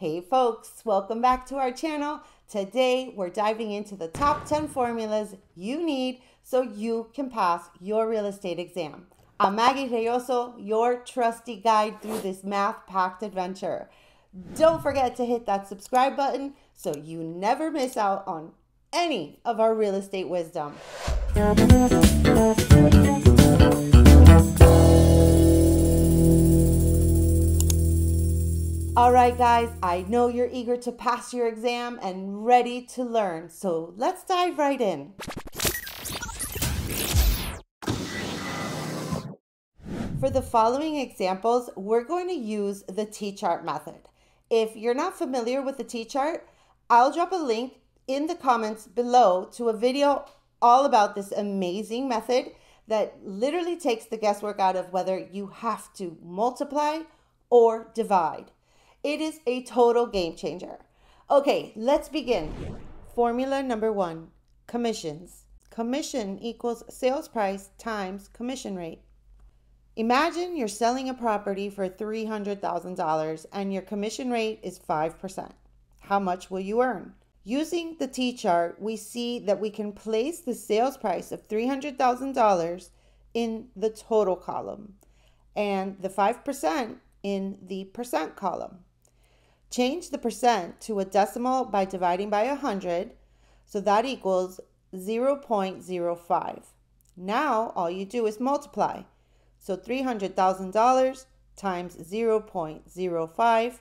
Hey folks, welcome back to our channel. Today we're diving into the top 10 formulas you need so you can pass your real estate exam. I'm Maggie Relloso, your trusty guide through this math packed adventure. Don't forget to hit that subscribe button so you never miss out on any of our real estate wisdom. All right, guys, I know you're eager to pass your exam and ready to learn, so let's dive right in. For the following examples, we're going to use the T-chart method. If you're not familiar with the T-chart, I'll drop a link in the comments below to a video all about this amazing method that literally takes the guesswork out of whether you have to multiply or divide. It is a total game changer. Okay, let's begin. Formula number one commissions. Commission equals sales price times commission rate. Imagine you're selling a property for $300,000 and your commission rate is 5%. How much will you earn? Using the T chart, we see that we can place the sales price of $300,000 in the total column and the 5% in the percent column. Change the percent to a decimal by dividing by 100, so that equals 0.05. Now all you do is multiply. So $300,000 times 0.05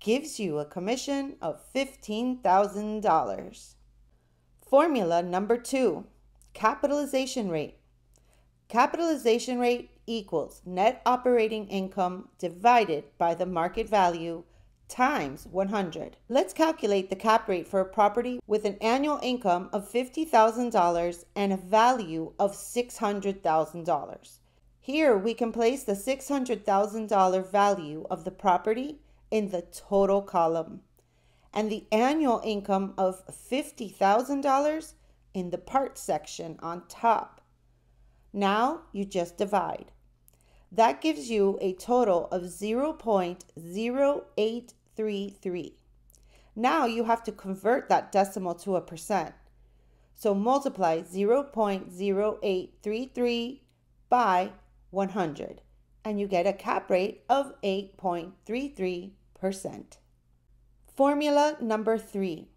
gives you a commission of $15,000. Formula number two, capitalization rate. Capitalization rate equals net operating income divided by the market value times 100. Let's calculate the cap rate for a property with an annual income of $50,000 and a value of $600,000. Here we can place the $600,000 value of the property in the total column and the annual income of $50,000 in the part section on top. Now you just divide. That gives you a total of 0.08 0.33. Now you have to convert that decimal to a percent. So multiply 0.0833 by 100 and you get a cap rate of 8.33%. Formula number three,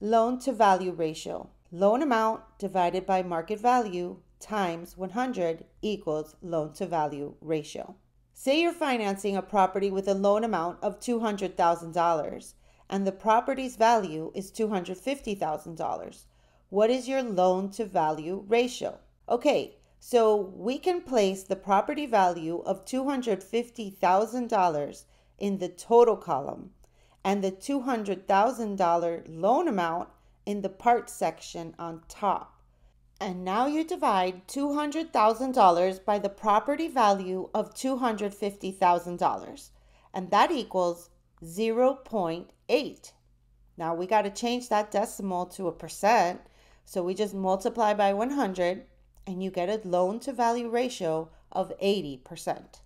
loan to value ratio. Loan amount divided by market value times 100 equals loan to value ratio. Say you're financing a property with a loan amount of $200,000 and the property's value is $250,000. What is your loan to value ratio? Okay, so we can place the property value of $250,000 in the total column and the $200,000 loan amount in the part section on top. And now you divide $200,000 by the property value of $250,000. And that equals 0.8. Now we got to change that decimal to a percent. So we just multiply by 100 and you get a loan to value ratio of 80%.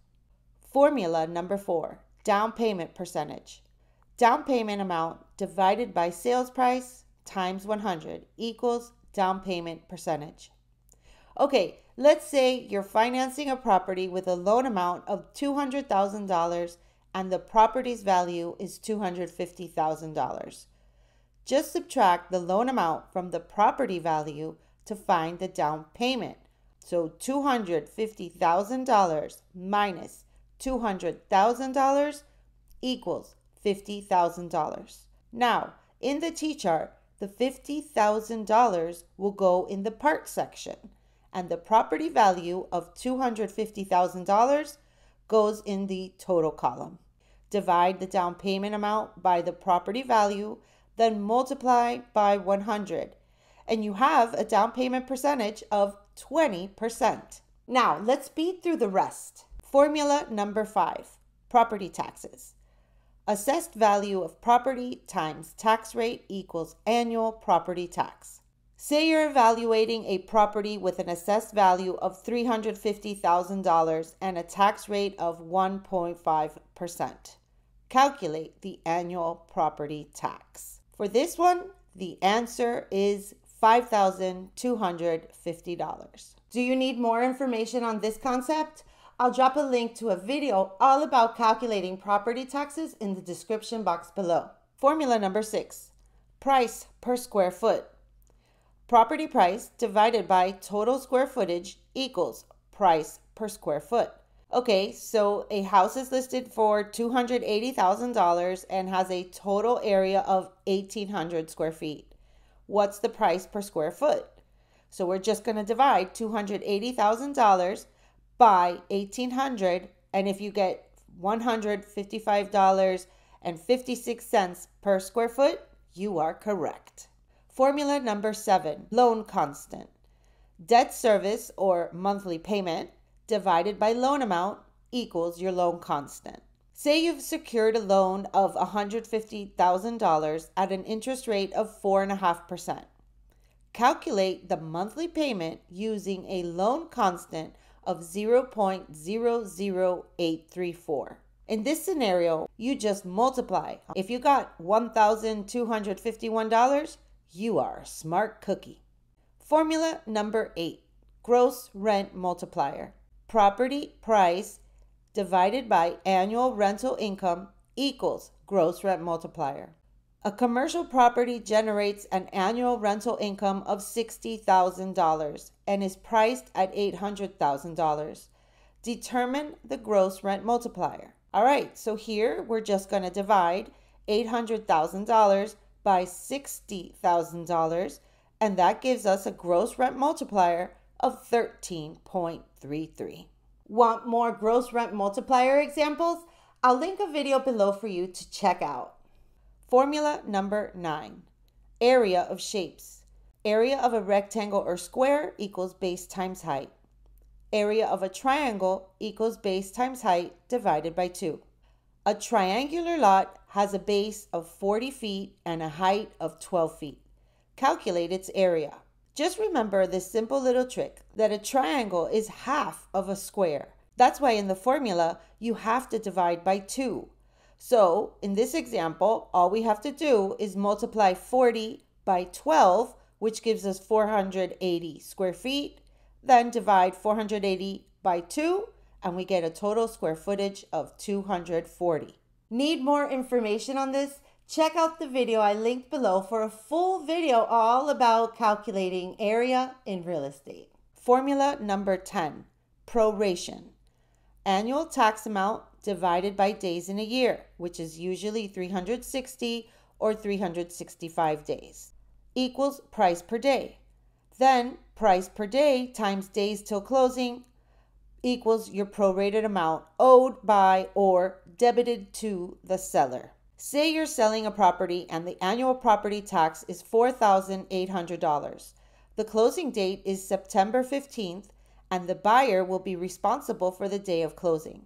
Formula number four, down payment percentage. Down payment amount divided by sales price times 100 equals down payment percentage. Okay, let's say you're financing a property with a loan amount of $200,000 and the property's value is $250,000. Just subtract the loan amount from the property value to find the down payment. So $250,000 minus $200,000 equals $50,000. Now, in the T-chart, the $50,000 will go in the part section, and the property value of $250,000 goes in the total column. Divide the down payment amount by the property value, then multiply by 100, and you have a down payment percentage of 20%. Now, let's speed through the rest. Formula number five property taxes. Assessed value of property times tax rate equals annual property tax. Say you're evaluating a property with an assessed value of $350,000 and a tax rate of 1.5%. calculate the annual property tax? For this one, the answer is $5,250. Do you need more information on this concept? I'll drop a link to a video all about calculating property taxes in the description box below. Formula number six price per square foot. Property price divided by total square footage equals price per square foot. Okay, so a house is listed for $280,000 and has a total area of 1,800 square feet. What's the price per square foot? So we're just going to divide $280,000 by 1,800, and if you get $155.56 per square foot, you are correct. Formula number seven loan constant. Debt service or monthly payment divided by loan amount equals your loan constant. Say you've secured a loan of $150,000 at an interest rate of 4.5%. Calculate the monthly payment using a loan constant of 0.00834. In this scenario, you just multiply. If you got $1,251, you are a smart cookie. Formula number eight gross rent multiplier property price divided by annual rental income equals gross rent multiplier. A commercial property generates an annual rental income of $60,000 and is priced at $800,000. Determine the gross rent multiplier. All right, so here we're just going to divide $800,000 by $60,000, and that gives us a gross rent multiplier of 13.33. Want more gross rent multiplier examples? I'll link a video below for you to check out. Formula number nine area of shapes. Area of a rectangle or square equals base times height. Area of a triangle equals base times height divided by 2. A triangular lot has a base of 40 feet and a height of 12 feet. Calculate its area. Just remember this simple little trick that a triangle is half of a square. That's why in the formula you have to divide by 2. So in this example, all we have to do is multiply 40 by 12, which gives us 480 square feet, then divide 480 by 2, and we get a total square footage of 240. Need more information on this? Check out the video I linked below for a full video all about calculating area in real estate. Formula number 10, proration. Annual tax amount divided by days in a year, which is usually 360 or 365 days, equals price per day. Then price per day times days till closing equals your prorated amount owed by or debited to the seller. Say you're selling a property and the annual property tax is $4,800. The closing date is September 15th and the buyer will be responsible for the day of closing.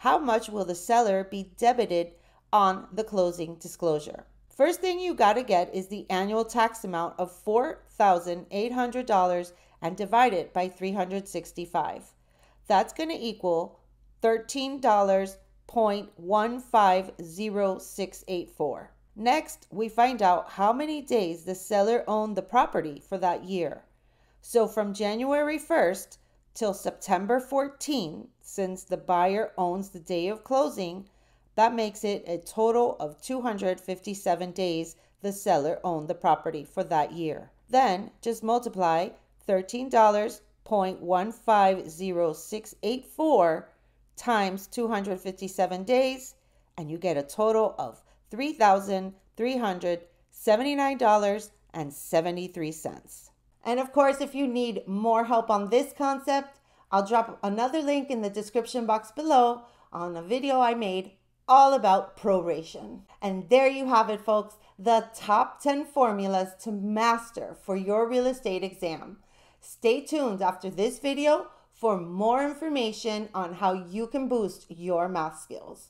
How much will the seller be debited on the closing disclosure? First thing you got to get is the annual tax amount of $4,800 and divide it by 365. That's going to equal $13.150684. Next, we find out how many days the seller owned the property for that year. So from January 1st till September 14, since the buyer owns the day of closing, that makes it a total of 257 days the seller owned the property for that year. Then just multiply $13.150684 times 257 days, and you get a total of $3,379.73. And of course, if you need more help on this concept, I'll drop another link in the description box below on a video I made all about proration. And there you have it, folks the top 10 formulas to master for your real estate exam. Stay tuned after this video for more information on how you can boost your math skills.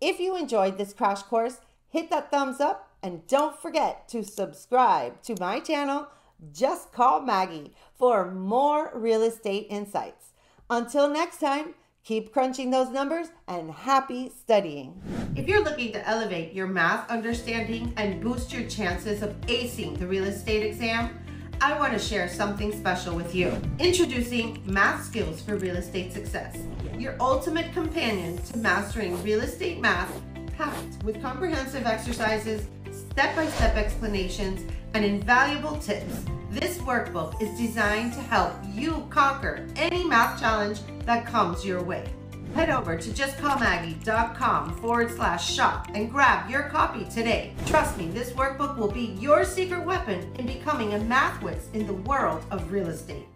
If you enjoyed this crash course, hit that thumbs up and don't forget to subscribe to my channel, Just Call Maggie, for more real estate insights. Until next time, Keep crunching those numbers and happy studying. If you're looking to elevate your math understanding and boost your chances of acing the real estate exam, I want to share something special with you. Introducing Math Skills for Real Estate Success, your ultimate companion to mastering real estate math, packed with comprehensive exercises, step by step explanations, and invaluable tips. This workbook is designed to help you conquer any math challenge that comes your way. Head over to justcallmaggie.com forward slash shop and grab your copy today. Trust me, this workbook will be your secret weapon in becoming a math whiz in the world of real estate.